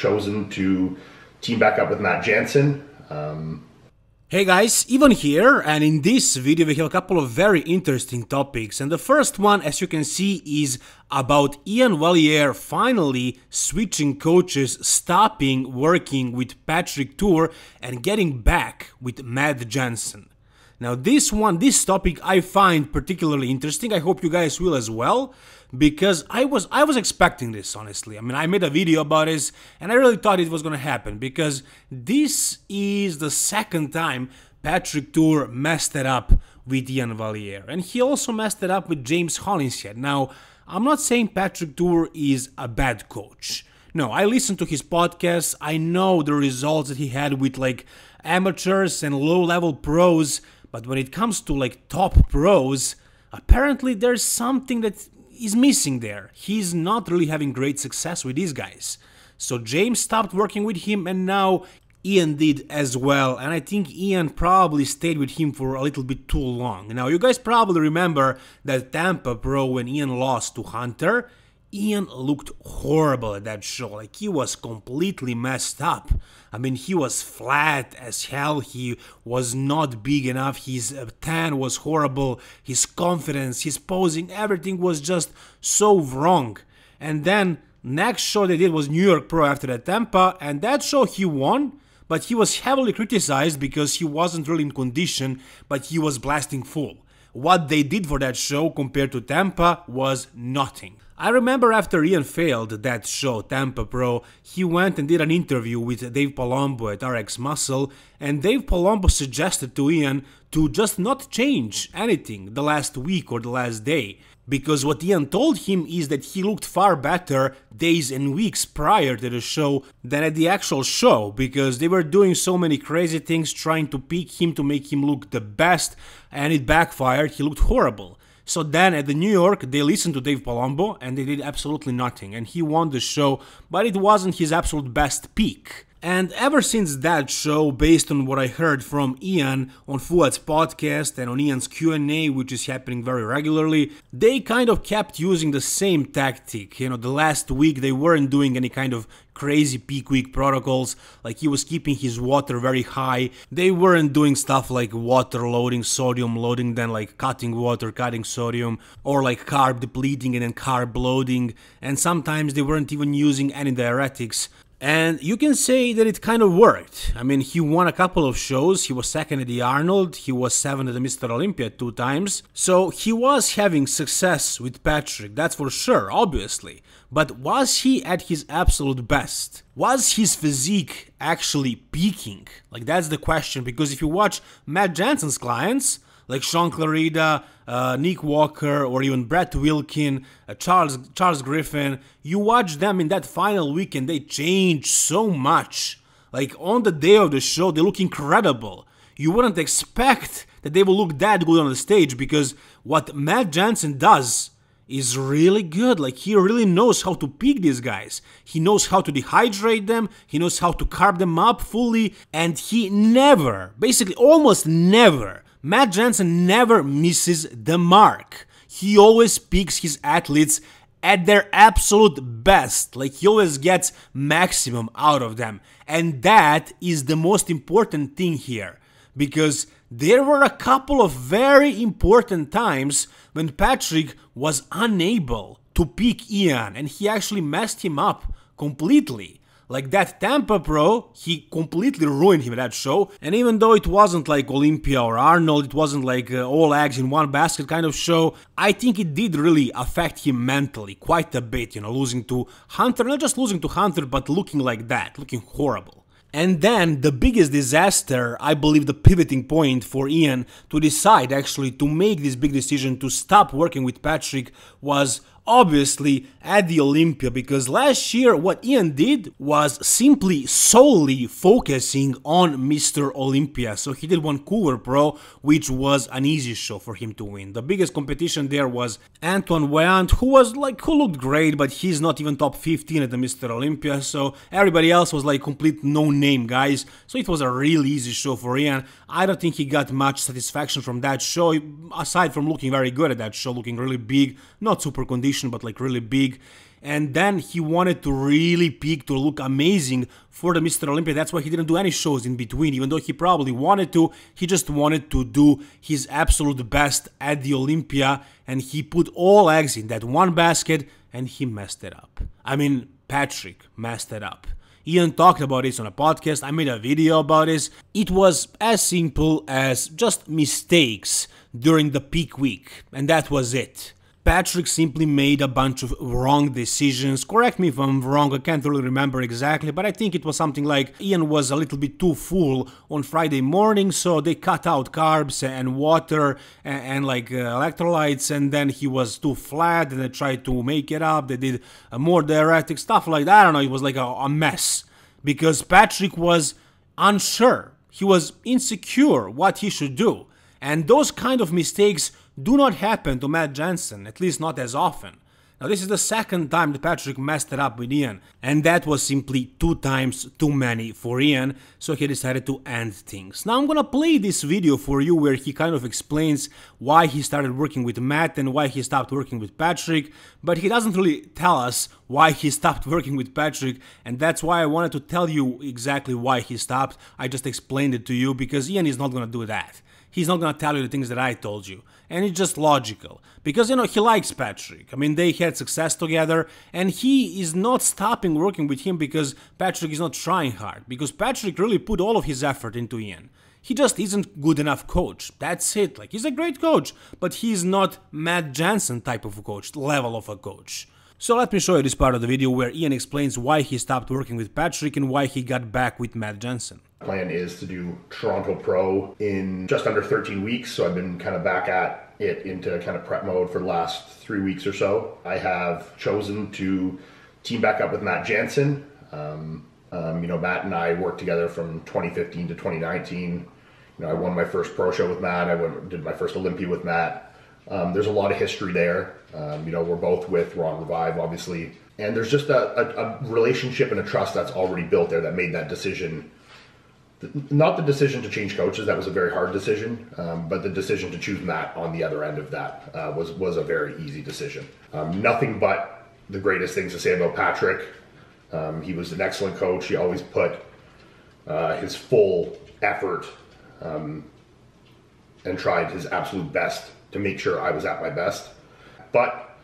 Chosen to team back up with Matt Jansen. Um, Hey guys, Ivan here, and in this video we have a couple of very interesting topics. And the first one, as you can see, is about Iain Valliere finally switching coaches, stopping working with Patrick Tuor and getting back with Matt Jansen. Now this one, this topic I find particularly interesting. I hope you guys will as well because I was I was expecting this honestly. I mean, I made a video about this and I really thought it was going to happen because this is the second time Patrick Tuor messed it up with Iain Valliere and he also messed it up with James Hollinshead. Now, I'm not saying Patrick Tuor is a bad coach. No, I listened to his podcast. I know the results that he had with like amateurs and low level pros but when it comes to like top pros, apparently there's something that is missing there. He's not really having great success with these guys. So James stopped working with him and now Iain did as well, and I think Iain probably stayed with him for a little bit too long. Now, you guys probably remember that Tampa Pro when Iain lost to Hunter. Iain looked horrible at that show, like he was completely messed up. I mean, he was flat as hell, he was not big enough, his uh, tan was horrible, his confidence, his posing, everything was just so wrong. And then, next show they did was New York Pro after that Tampa, and that show he won, but he was heavily criticized because he wasn't really in condition, but he was blasting full. What they did for that show compared to Tampa was nothing. I remember after Iain failed that show, Tampa Pro, he went and did an interview with Dave Palumbo at RX Muscle, and Dave Palumbo suggested to Iain to just not change anything the last week or the last day. Because what Iain told him is that he looked far better days and weeks prior to the show than at the actual show, because they were doing so many crazy things trying to pick him to make him look the best, and it backfired, he looked horrible. So then at the New York, they listened to Dave Palumbo and they did absolutely nothing. And he won the show, but it wasn't his absolute best peak. And ever since that show, based on what I heard from Iain on Fouad's podcast and on Iain's Q&A, which is happening very regularly, they kind of kept using the same tactic. You know, the last week they weren't doing any kind of crazy peak week protocols, like he was keeping his water very high. They weren't doing stuff like water loading, sodium loading, then like cutting water, cutting sodium, or like carb depleting and then carb loading. And sometimes they weren't even using any diuretics. And you can say that it kind of worked. I mean, he won a couple of shows. He was second at the Arnold. He was seventh at the Mr. Olympia two times. So he was having success with Patrick, that's for sure, obviously. But was he at his absolute best? Was his physique actually peaking? Like, that's the question. Because if you watch Matt Jansen's clients, like Shaun Clarida, uh, Nick Walker, or even Brett Wilkin, uh, Charles Charles Griffin. You watch them in that final weekend, they change so much. Like on the day of the show, they look incredible. You wouldn't expect that they will look that good on the stage because what Matt Jansen does is really good. Like he really knows how to pick these guys. He knows how to dehydrate them, he knows how to carb them up fully, and he never, basically almost never, Matt Jansen never misses the mark. He always picks his athletes at their absolute best. Like he always gets maximum out of them. And that is the most important thing here. Because there were a couple of very important times when Patrick was unable to pick Iain and he actually messed him up completely. Like that Tampa Pro, he completely ruined him that show. And even though it wasn't like Olympia or Arnold, it wasn't like uh, all eggs in one basket kind of show, I think it did really affect him mentally quite a bit, you know, losing to Hunter, not just losing to Hunter, but looking like that, looking horrible. And then the biggest disaster, I believe the pivoting point for Iain to decide actually to make this big decision to stop working with Patrick was obviously at the Olympia because last year what Iain did was simply solely focusing on Mr. Olympia. So he did Vancouver Pro, which was an easy show for him to win. The biggest competition there was Antoine Vaillant, who was like, who looked great, but he's not even top 15 at the Mr. Olympia. So everybody else was like complete no name guys. So it was a really easy show for Iain. I don't think he got much satisfaction from that show, aside from looking very good at that show, looking really big, not super conditioned, but like really big. and then he wanted to really peak to look amazing for the Mr. Olympia. That's why he didn't do any shows in between, even though he probably wanted to. He just wanted to do his absolute best at the Olympia, and he put all eggs in that one basket, and he messed it up. I mean, Patrick messed it up. Iain talked about this on a podcast, I made a video about this. It was as simple as just mistakes during the peak week, and that was it. Patrick simply made a bunch of wrong decisions. Correct me if I'm wrong, I can't really remember exactly, but I think it was something like Iain was a little bit too full on Friday morning, so they cut out carbs and water and, and like uh, electrolytes, and then he was too flat and they tried to make it up. They did uh, more diuretic stuff like that. I don't know, it was like a, a mess because Patrick was unsure. He was insecure what he should do. And those kind of mistakes do not happen to Matt Jansen, at least not as often. Now, this is the second time that Patrick messed it up with Iain, and that was simply two times too many for Iain, so he decided to end things. Now, I'm gonna play this video for you where he kind of explains why he started working with Matt and why he stopped working with Patrick, but he doesn't really tell us why he stopped working with Patrick, and that's why I wanted to tell you exactly why he stopped. I just explained it to you because Iain is not gonna do that he's not gonna tell you the things that I told you. And it's just logical. Because, you know, he likes Patrick. I mean, they had success together, and he is not stopping working with him because Patrick is not trying hard. Because Patrick really put all of his effort into Iain. He just isn't good enough coach. That's it. Like, he's a great coach, but he's not Matt Jansen type of coach, level of a coach. So let me show you this part of the video where Iain explains why he stopped working with Patrick and why he got back with Matt Jansen. Plan is to do Toronto Pro in just under 13 weeks, so I've been kind of back at it into kind of prep mode for the last three weeks or so. I have chosen to team back up with Matt Jansen. Um, um, you know, Matt and I worked together from 2015 to 2019. You know, I won my first pro show with Matt. I went, did my first Olympia with Matt. Um, there's a lot of history there. Um, you know, we're both with Ron Revive, obviously, and there's just a, a, a, relationship and a trust that's already built there that made that decision. Not the decision to change coaches; that was a very hard decision. Um, but the decision to choose Matt on the other end of that uh, was was a very easy decision. Um, nothing but the greatest things to say about Patrick. Um, he was an excellent coach. He always put uh, his full effort um, and tried his absolute best to make sure I was at my best. But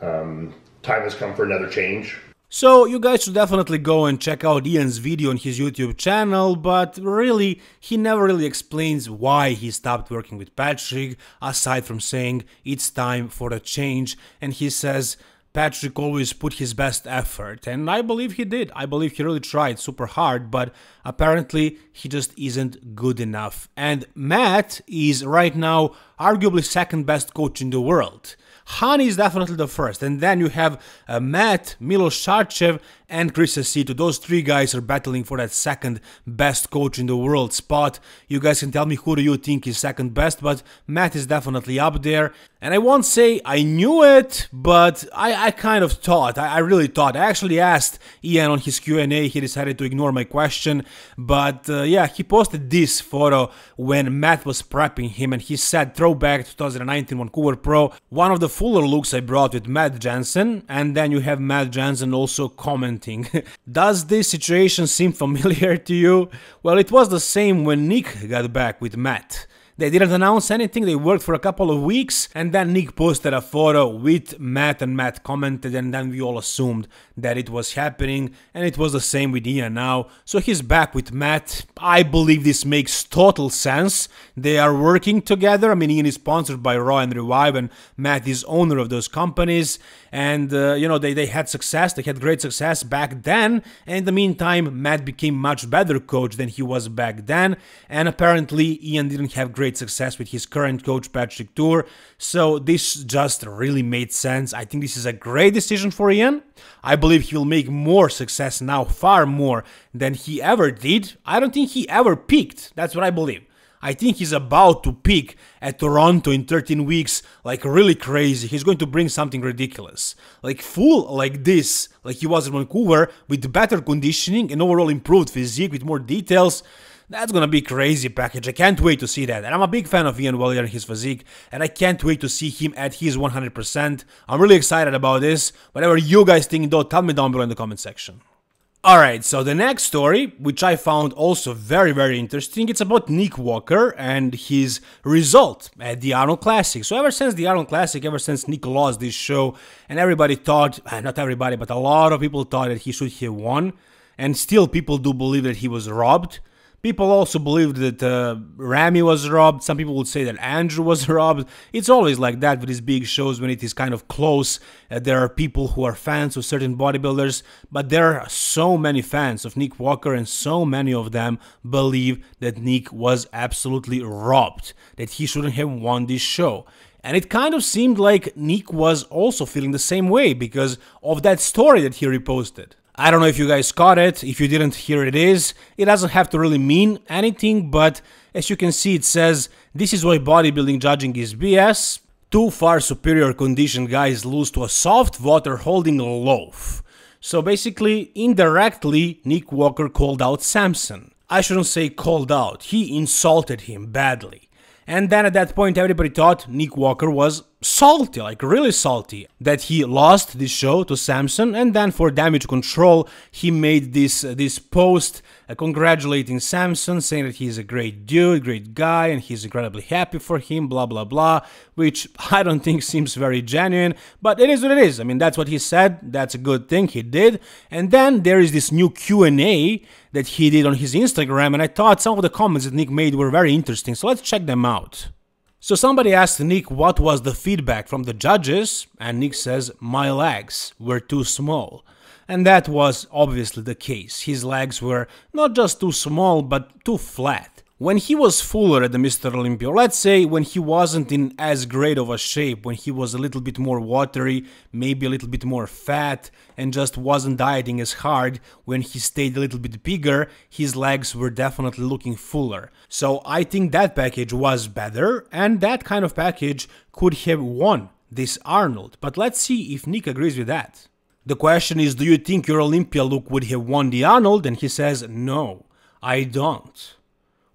um, time has come for another change. So you guys should definitely go and check out Iain's video on his YouTube channel, but really, he never really explains why he stopped working with Patrick, aside from saying it's time for a change, and he says Patrick always put his best effort, and I believe he did. I believe he really tried super hard, but apparently he just isn't good enough. And Matt is right now arguably second best coach in the world. Hany is definitely the first, and then you have uh, Matt, Milos Sarcev, and Chris Aceto. Those three guys are battling for that second best coach in the world spot. You guys can tell me who do you think is second best, but Matt is definitely up there. And I won't say I knew it, but I, I kind of thought. I, I really thought. I actually asked Iain on his Q&A. He decided to ignore my question, but uh, yeah, he posted this photo when Matt was prepping him, and he said throwback 2019 Vancouver Pro. One of the fuller looks I brought with Matt Jansen, and then you have Matt Jansen also commenting. Does this situation seem familiar to you? Well, it was the same when Nick got back with Matt. They didn't announce anything, they worked for a couple of weeks, and then Nick posted a photo with Matt, and Matt commented, and then we all assumed that it was happening, and it was the same with Iain now. So he's back with Matt. I believe this makes total sense. They are working together. I mean, Iain is sponsored by Raw and Revive, and Matt is owner of those companies, and uh, you know, they, they had success, they had great success back then, and in the meantime, Matt became much better coach than he was back then, and apparently Iain didn't have great great success with his current coach Patrick Tuor. So this just really made sense. I think this is a great decision for Iain. I believe he will make more success now, far more than he ever did. I don't think he ever peaked. That's what I believe. I think he's about to peak at Toronto in 13 weeks, like really crazy. He's going to bring something ridiculous. Like full like this, like he was in Vancouver, with better conditioning and overall improved physique with more details. That's gonna be crazy package. I can't wait to see that. And I'm a big fan of Iain Valliere and his physique, and I can't wait to see him at his 100%. I'm really excited about this. Whatever you guys think though, tell me down below in the comment section. Alright, so the next story, which I found also very, very interesting, it's about Nick Walker and his result at the Arnold Classic. So ever since the Arnold Classic, ever since Nick lost this show, and everybody thought, uh, not everybody, but a lot of people thought that he should have won, and still people do believe that he was robbed. People also believed that uh, Ramy was robbed. Some people would say that Andrew was robbed. It's always like that with these big shows when it is kind of close. Uh, there are people who are fans of certain bodybuilders, but there are so many fans of Nick Walker, and so many of them believe that Nick was absolutely robbed, that he shouldn't have won this show. And it kind of seemed like Nick was also feeling the same way because of that story that he reposted. I don't know if you guys caught it, if you didn't, here it is. It doesn't have to really mean anything, but as you can see, it says, This is why bodybuilding judging is BS. Two far superior conditioned guys lose to a soft water holding loaf. So basically, indirectly, Nick Walker called out Samson. I shouldn't say called out, he insulted him badly. And then at that point, everybody thought Nick Walker was salty, like really salty, that he lost this show to Samson. And then for damage control, he made this uh, this post uh, congratulating Samson, saying that he's a great dude, great guy, and he's incredibly happy for him, blah blah blah. Which I don't think seems very genuine, but it is what it is. I mean, that's what he said. That's a good thing he did. And then there is this new Q and A that he did on his Instagram, and I thought some of the comments that Nick made were very interesting. So let's check them out. So somebody asked Nick what was the feedback from the judges, and Nick says, My legs were too small. And that was obviously the case. His legs were not just too small, but too flat. When he was fuller at the Mr. Olympia, let's say when he wasn't in as great of a shape, when he was a little bit more watery, maybe a little bit more fat, and just wasn't dieting as hard, when he stayed a little bit bigger, his legs were definitely looking fuller. So I think that package was better, and that kind of package could have won this Arnold. But let's see if Nick agrees with that. The question is, do you think your Olympia look would have won the Arnold? And he says, no, I don't.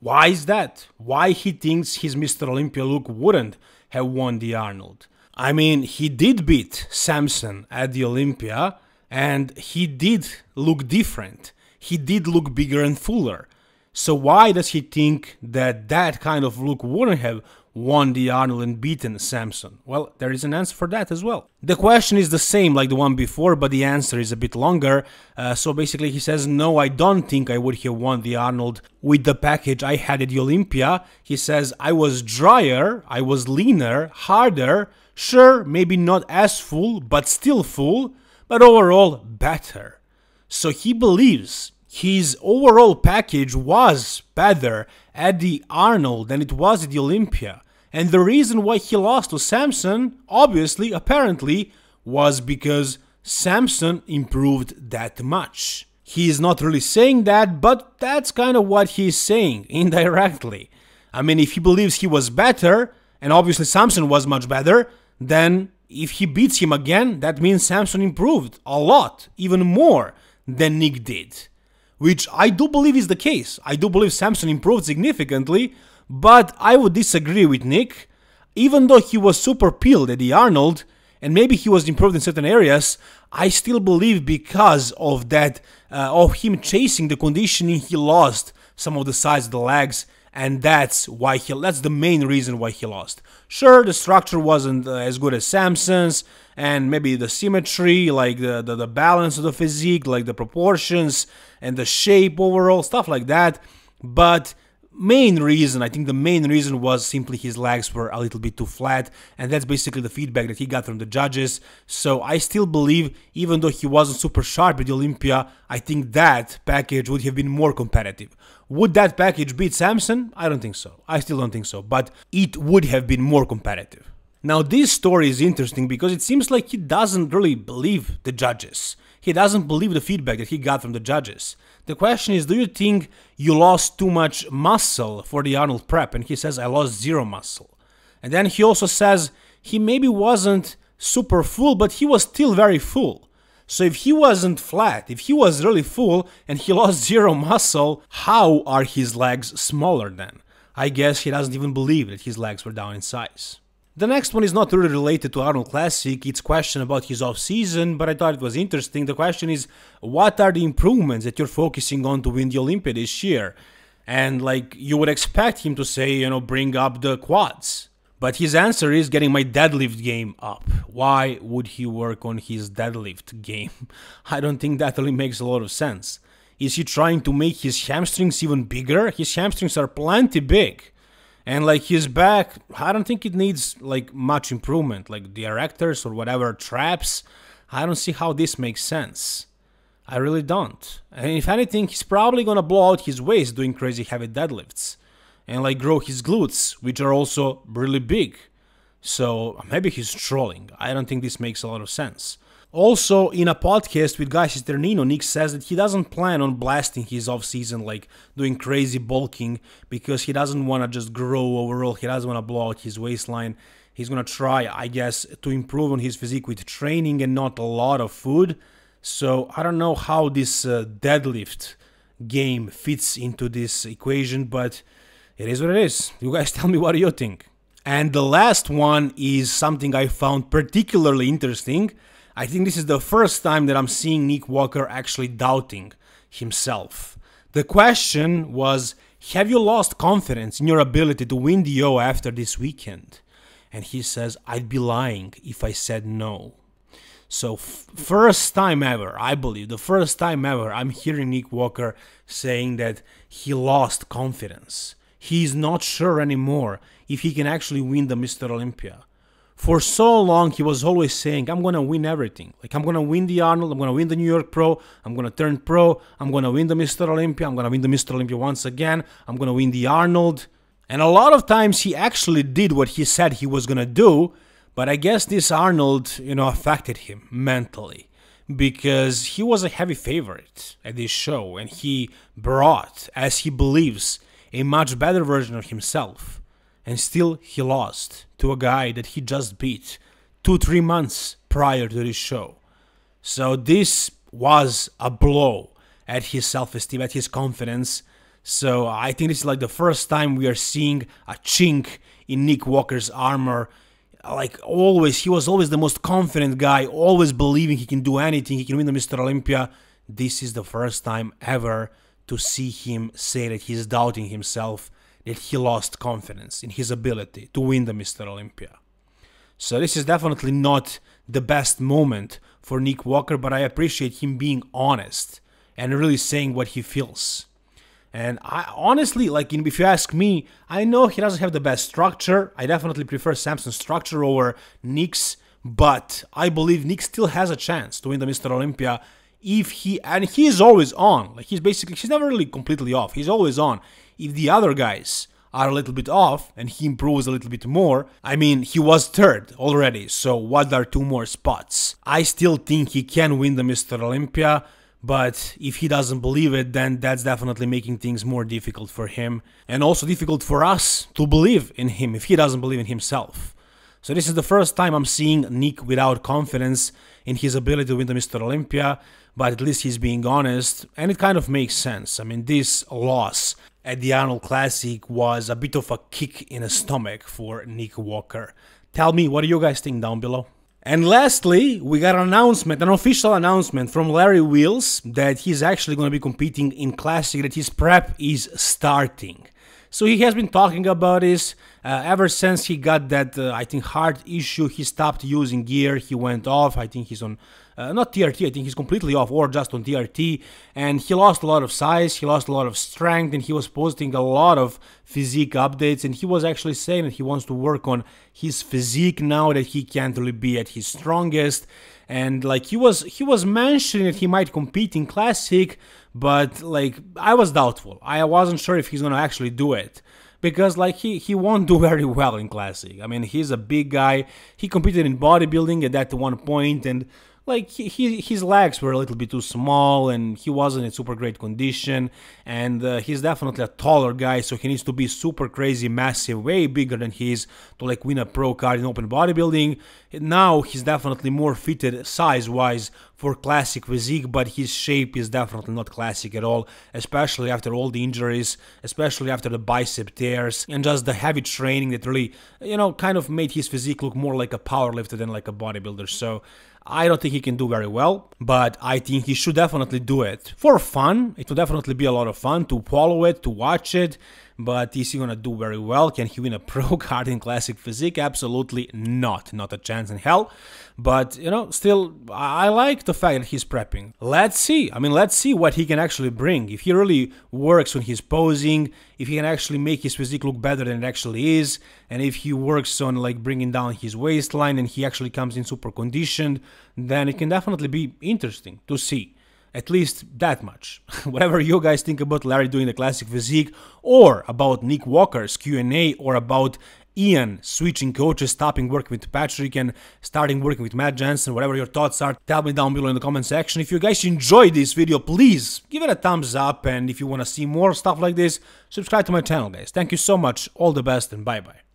Why is that? Why he thinks his Mr. Olympia look wouldn't have won the Arnold? I mean, he did beat Samson at the Olympia and he did look different. He did look bigger and fuller. So why does he think that that kind of look wouldn't have won the Arnold and beaten Samson? Well, there is an answer for that as well. The question is the same like the one before, but the answer is a bit longer. Uh, so basically, he says, No, I don't think I would have won the Arnold with the package I had at the Olympia. He says, I was drier, I was leaner, harder, sure, maybe not as full, but still full, but overall better. So he believes his overall package was better at the Arnold than it was at the Olympia. And the reason why he lost to Samson, obviously, apparently, was because Samson improved that much. He is not really saying that, but that's kind of what he's saying, indirectly. I mean, if he believes he was better, and obviously Samson was much better, then if he beats him again, that means Samson improved a lot, even more than Nick did. Which I do believe is the case. I do believe Samson improved significantly, but I would disagree with Nick. Even though he was super peeled at the Arnold, and maybe he was improved in certain areas, I still believe because of that, uh, of him chasing the conditioning, he lost some of the size of the legs, and that's why he. That's the main reason why he lost. Sure, the structure wasn't uh, as good as Samson's, and maybe the symmetry, like the, the the balance of the physique, like the proportions and the shape overall, stuff like that. But main reason, I think the main reason was simply his legs were a little bit too flat, and that's basically the feedback that he got from the judges. So I still believe, even though he wasn't super sharp at the Olympia, I think that package would have been more competitive. Would that package beat Samson? I don't think so. I still don't think so, but it would have been more competitive. Now, this story is interesting because it seems like he doesn't really believe the judges. He doesn't believe the feedback that he got from the judges. The question is, do you think you lost too much muscle for the Arnold prep? And he says, I lost zero muscle. And then he also says he maybe wasn't super full, but he was still very full. So if he wasn't flat, if he was really full and he lost zero muscle, how are his legs smaller then? I guess he doesn't even believe that his legs were down in size. The next one is not really related to Arnold Classic, it's question about his off season, but I thought it was interesting. The question is what are the improvements that you're focusing on to win the Olympia this year? And like you would expect him to say, you know, bring up the quads. But his answer is getting my deadlift game up. Why would he work on his deadlift game? I don't think that really makes a lot of sense. Is he trying to make his hamstrings even bigger? His hamstrings are plenty big. And like his back, I don't think it needs like much improvement. Like the erectors or whatever traps, I don't see how this makes sense. I really don't. And if anything, he's probably gonna blow out his waist doing crazy heavy deadlifts. And like grow his glutes, which are also really big. So maybe he's trolling. I don't think this makes a lot of sense. Also, in a podcast with Guy Cisternino, Nick says that he doesn't plan on blasting his off-season, like doing crazy bulking, because he doesn't want to just grow overall. He doesn't want to blow out his waistline. He's gonna try, I guess, to improve on his physique with training and not a lot of food. So I don't know how this uh, deadlift game fits into this equation, but it is what it is. You guys tell me what you think. And the last one is something I found particularly interesting I think this is the first time that I'm seeing Nick Walker actually doubting himself. The question was Have you lost confidence in your ability to win the O after this weekend? And he says, I'd be lying if I said no. So, first time ever, I believe, the first time ever, I'm hearing Nick Walker saying that he lost confidence. He's not sure anymore if he can actually win the Mr. Olympia for so long he was always saying i'm gonna win everything. Like i'm gonna win the arnold i'm gonna win the new york pro i'm gonna turn pro i'm gonna win the mr olympia i'm gonna win the mr olympia once again i'm gonna win the arnold. And a lot of times he actually did what he said he was gonna do but i guess this arnold you know affected him mentally because he was a heavy favorite at this show and he brought as he believes a much better version of himself and still he lost to a guy that he just beat two, three months prior to this show. So this was a blow at his self esteem, at his confidence. So I think this is like the first time we are seeing a chink in Nick Walker's armor. Like always, he was always the most confident guy, always believing he can do anything, he can win the Mr. Olympia. This is the first time ever to see him say that he's doubting himself that he lost confidence in his ability to win the Mr. Olympia. So this is definitely not the best moment for Nick Walker, but I appreciate him being honest and really saying what he feels. And I honestly, like, if you ask me, I know he doesn't have the best structure. I definitely prefer Samson's structure over Nick's, but I believe Nick still has a chance to win the Mr. Olympia if he and he is always on. Like he's basically he's never really completely off. He's always on if the other guys are a little bit off and he improves a little bit more, I mean, he was third already, so what are two more spots? I still think he can win the Mr. Olympia, but if he doesn't believe it, then that's definitely making things more difficult for him and also difficult for us to believe in him if he doesn't believe in himself. So this is the first time I'm seeing Nick without confidence in his ability to win the Mr. Olympia, but at least he's being honest, and it kind of makes sense. I mean, this loss at the Arnold Classic was a bit of a kick in the stomach for Nick Walker. Tell me, what do you guys think down below? And lastly, we got an announcement, an official announcement from Larry Wheels that he's actually going to be competing in Classic, that his prep is starting. So he has been talking about this uh, ever since he got that, uh, I think, heart issue. He stopped using gear. He went off. I think he's on uh, not TRT. I think he's completely off, or just on TRT. And he lost a lot of size. He lost a lot of strength, and he was posting a lot of physique updates. And he was actually saying that he wants to work on his physique now that he can't really be at his strongest and like he was he was mentioning that he might compete in classic but like i was doubtful i wasn't sure if he's gonna actually do it because like he he won't do very well in classic. I mean he's a big guy. He competed in bodybuilding at that one point and like he, his legs were a little bit too small and he wasn't in super great condition. And uh, he's definitely a taller guy so he needs to be super crazy massive way bigger than he is to like win a pro card in open bodybuilding. Now he's definitely more fitted size wise for classic physique but his shape is definitely not classic at all especially after all the injuries especially after the bicep tears and just the heavy training that really you know kind of made his physique look more like a powerlifter than like a bodybuilder. So I don't think he can do very well, but I think he should definitely do it for fun. It will definitely be a lot of fun to follow it, to watch it. But is he gonna do very well? Can he win a pro card in classic physique? Absolutely not. Not a chance in hell. But you know, still I like the fact that he's prepping. Let's see. I mean let's see what he can actually bring. If he really works on his posing, if he can actually make his physique look better than it actually is, and if he works on like bringing down his waistline and he actually comes in super conditioned, then it can definitely be interesting to see. At least that much. Whatever you guys think about Larry doing the classic physique, or about Nick Walker's Q&A, or about Iain switching coaches, stopping working with Patrick and starting working with Matt Jansen, whatever your thoughts are, tell me down below in the comment section. If you guys enjoyed this video, please give it a thumbs up and if you want to see more stuff like this, subscribe to my channel guys. Thank you so much, all the best and bye bye.